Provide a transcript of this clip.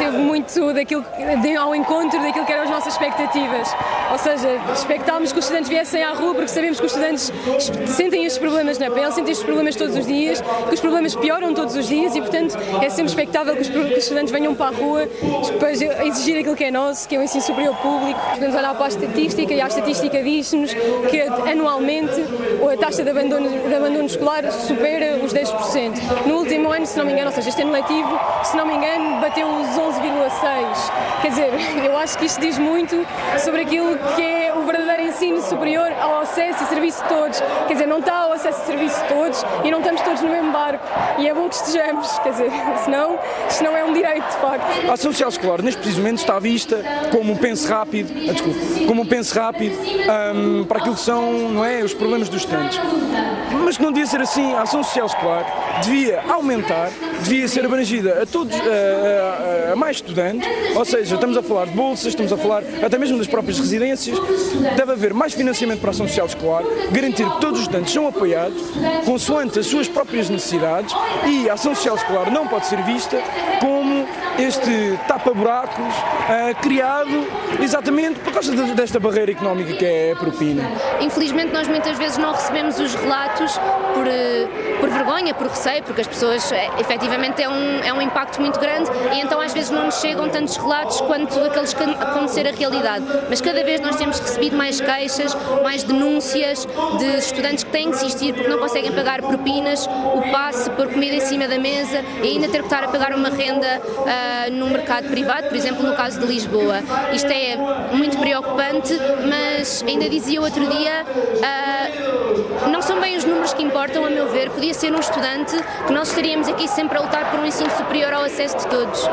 Chứ muito daquilo ao encontro daquilo que eram as nossas expectativas. Ou seja, expectávamos que os estudantes viessem à rua porque sabemos que os estudantes sentem estes problemas na pele, sentem estes problemas todos os dias, que os problemas pioram todos os dias e, portanto, é sempre expectável que os, que os estudantes venham para a rua depois exigir aquilo que é nosso, que é o ensino superior público. Podemos olhar para a estatística e a estatística diz-nos que anualmente a taxa de abandono, de abandono escolar supera os 10%. No último ano, se não me engano, ou seja, este ano letivo, se não me engano, bateu os 11,6%. Quer dizer, eu acho que isto diz muito sobre aquilo que é ensino superior ao acesso e serviço de todos. Quer dizer, não está ao acesso e serviço de todos e não estamos todos no mesmo barco. E é bom que estejamos, quer dizer, senão isto não é um direito, de facto. A ação social escolar, neste preciso momento, está vista como um penso rápido, ah, desculpa, como um penso rápido um, para aquilo que são, não é, os problemas dos estudantes. Mas não devia ser assim, a ação social escolar devia aumentar, devia ser abrangida a todos, a, a, a mais estudantes, ou seja, estamos a falar de bolsas, estamos a falar até mesmo das próprias residências, deve haver mais financiamento para a ação social escolar, garantir que todos os estudantes são apoiados, consoante as suas próprias necessidades, e a ação social escolar não pode ser vista como este tapa-buracos uh, criado exatamente por causa desta barreira económica que é a propina. Infelizmente nós muitas vezes não recebemos os relatos por, uh, por vergonha, por receio, porque as pessoas uh, efetivamente é um, é um impacto muito grande e então às vezes não nos chegam tantos relatos quanto aqueles que acontecer a realidade. Mas cada vez nós temos recebido mais queixas, mais denúncias de estudantes que têm que insistir porque não conseguem pagar propinas, o passe, pôr comida em cima da mesa e ainda ter que estar a pagar uma renda uh, no mercado privado, por exemplo, no caso de Lisboa. Isto é muito preocupante, mas ainda dizia outro dia, uh, não são bem os números que importam, a meu ver, podia ser um estudante que nós estaríamos aqui sempre a lutar por um ensino superior ao acesso de todos.